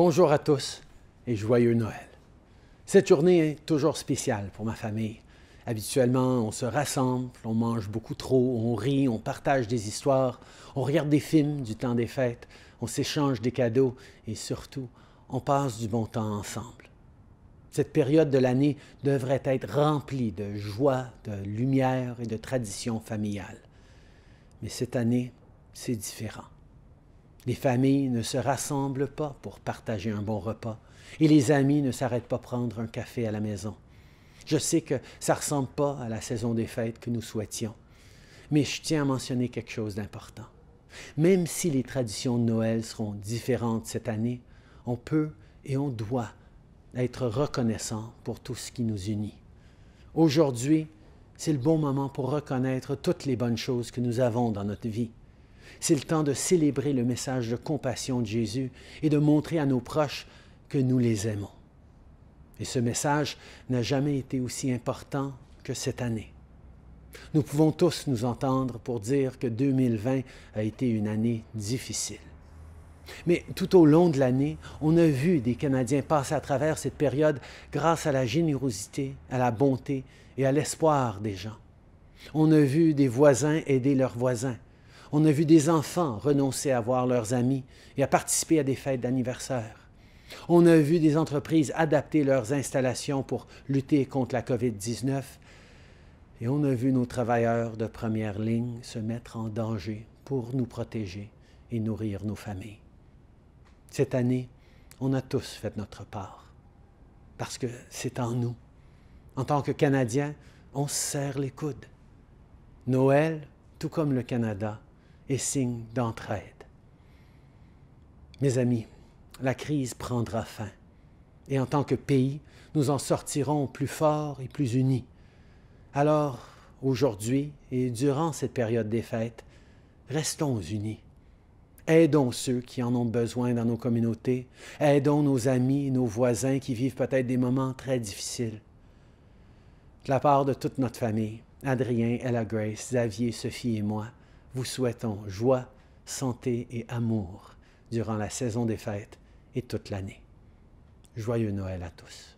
Bonjour à tous et joyeux Noël. Cette journée est toujours spéciale pour ma famille. Habituellement, on se rassemble, on mange beaucoup trop, on rit, on partage des histoires, on regarde des films du temps des fêtes, on s'échange des cadeaux et surtout, on passe du bon temps ensemble. Cette période de l'année devrait être remplie de joie, de lumière et de traditions familiales. Mais cette année, c'est différent. Les familles ne se rassemblent pas pour partager un bon repas et les amis ne s'arrêtent pas prendre un café à la maison. Je sais que ça ne ressemble pas à la saison des fêtes que nous souhaitions, mais je tiens à mentionner quelque chose d'important. Même si les traditions de Noël seront différentes cette année, on peut et on doit être reconnaissant pour tout ce qui nous unit. Aujourd'hui, c'est le bon moment pour reconnaître toutes les bonnes choses que nous avons dans notre vie. C'est le temps de célébrer le message de compassion de Jésus et de montrer à nos proches que nous les aimons. Et ce message n'a jamais été aussi important que cette année. Nous pouvons tous nous entendre pour dire que 2020 a été une année difficile. Mais tout au long de l'année, on a vu des Canadiens passer à travers cette période grâce à la générosité, à la bonté et à l'espoir des gens. On a vu des voisins aider leurs voisins. On a vu des enfants renoncer à voir leurs amis et à participer à des fêtes d'anniversaire. On a vu des entreprises adapter leurs installations pour lutter contre la COVID-19. Et on a vu nos travailleurs de première ligne se mettre en danger pour nous protéger et nourrir nos familles. Cette année, on a tous fait notre part, parce que c'est en nous. En tant que Canadiens, on se serre les coudes. Noël, tout comme le Canada, et signe d'entraide. Mes amis, la crise prendra fin et en tant que pays, nous en sortirons plus forts et plus unis. Alors, aujourd'hui et durant cette période des fêtes, restons unis. Aidons ceux qui en ont besoin dans nos communautés. Aidons nos amis et nos voisins qui vivent peut-être des moments très difficiles. De la part de toute notre famille, Adrien, Ella Grace, Xavier, Sophie et moi, vous souhaitons joie, santé et amour durant la saison des fêtes et toute l'année. Joyeux Noël à tous.